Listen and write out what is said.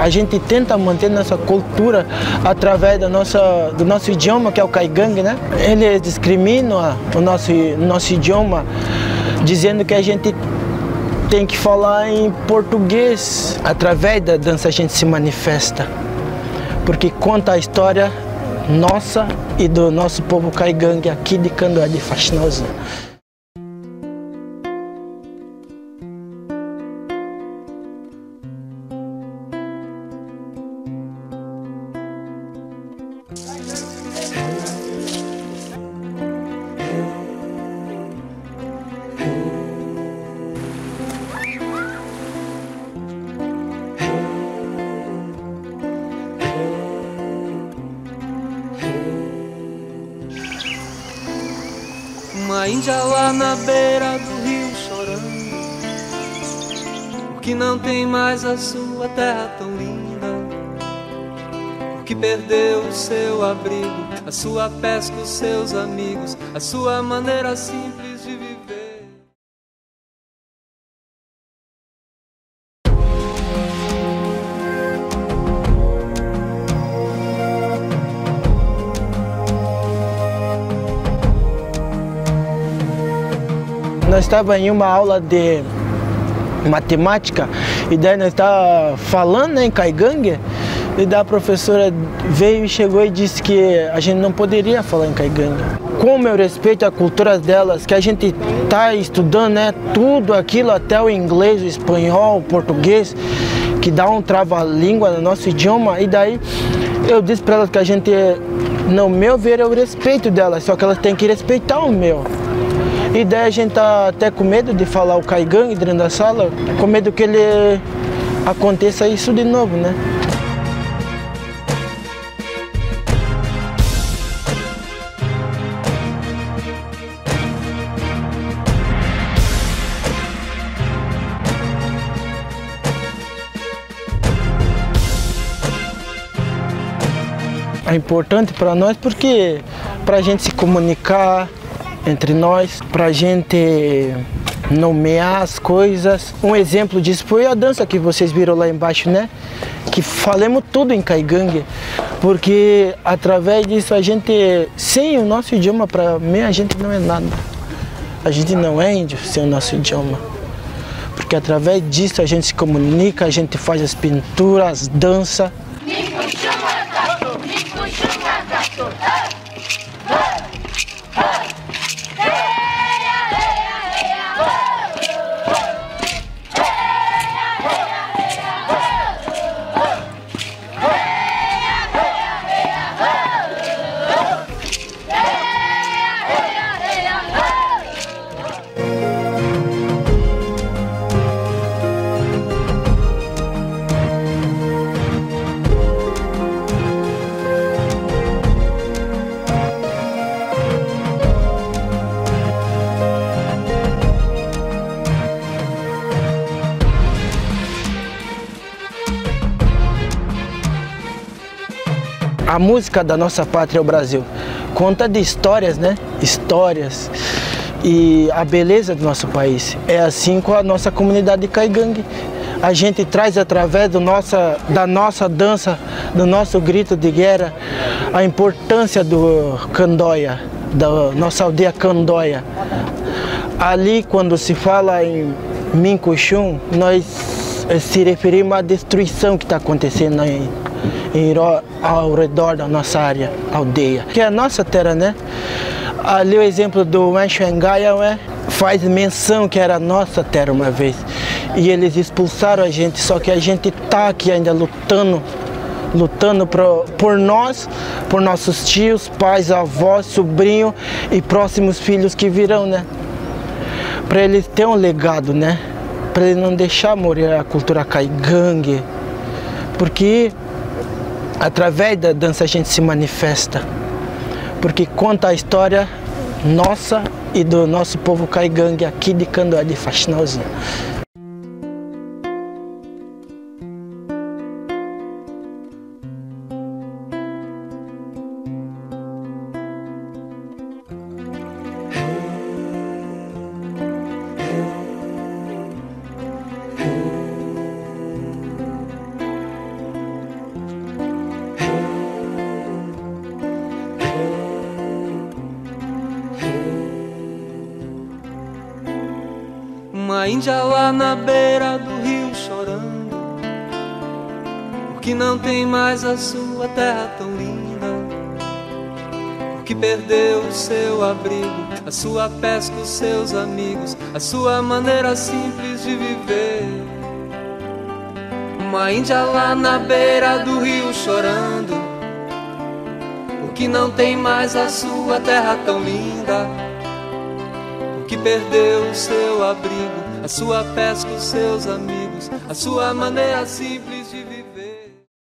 A gente tenta manter nossa cultura através do nosso, do nosso idioma, que é o caigangue, né? Eles discriminam o nosso, nosso idioma, dizendo que a gente tem que falar em português. Através da dança a gente se manifesta, porque conta a história nossa e do nosso povo caigangue aqui de Candoé de Faxinalzinho. Lá na beira do rio chorando. Porque não tem mais a sua terra tão linda. Porque perdeu o seu abrigo A sua pesca, os seus amigos A sua maneira simples Nós estávamos em uma aula de matemática e daí nós estávamos falando né, em caigangue e daí a professora veio e chegou e disse que a gente não poderia falar em caigangue. Como eu respeito a cultura delas, que a gente está estudando né, tudo aquilo, até o inglês, o espanhol, o português, que dá um trava-língua no nosso idioma, e daí eu disse para elas que a gente, no meu ver, o respeito delas, só que elas têm que respeitar o meu. E daí a gente tá até com medo de falar o caigangue dentro da sala, com medo que ele aconteça isso de novo, né? É importante para nós porque para a gente se comunicar entre nós, para a gente nomear as coisas. Um exemplo disso foi a dança que vocês viram lá embaixo, né? Que falamos tudo em caigangue, porque através disso a gente, sem o nosso idioma, para mim a gente não é nada. A gente não é índio sem o nosso idioma. Porque através disso a gente se comunica, a gente faz as pinturas, dança. A música da nossa pátria é o Brasil. Conta de histórias, né? Histórias e a beleza do nosso país. É assim com a nossa comunidade de Caigangue. A gente traz através do nossa, da nossa dança, do nosso grito de guerra, a importância do Candóia, da nossa aldeia Candóia. Ali, quando se fala em Mincuxum, nós se referimos à destruição que está acontecendo em, em, ao redor da nossa área, aldeia, que é a nossa terra, né? Ali o exemplo do Enxuengaia é, faz menção que era nossa terra uma vez. E eles expulsaram a gente, só que a gente está aqui ainda lutando, lutando por, por nós, por nossos tios, pais, avós, sobrinhos e próximos filhos que virão, né? Para eles ter um legado, né? Para eles não deixar morrer a cultura caigangue. Porque através da dança a gente se manifesta. Porque conta a história nossa e do nosso povo caigangue aqui de Candoé de Faxinalzinho. Índia lá na beira do rio chorando, porque não tem mais a sua terra tão linda, porque perdeu o seu abrigo, a sua pesca, os seus amigos, a sua maneira simples de viver. Uma índia lá na beira do rio chorando, porque não tem mais a sua terra tão linda que perdeu o seu abrigo, a sua pesca, os seus amigos, a sua maneira simples de viver.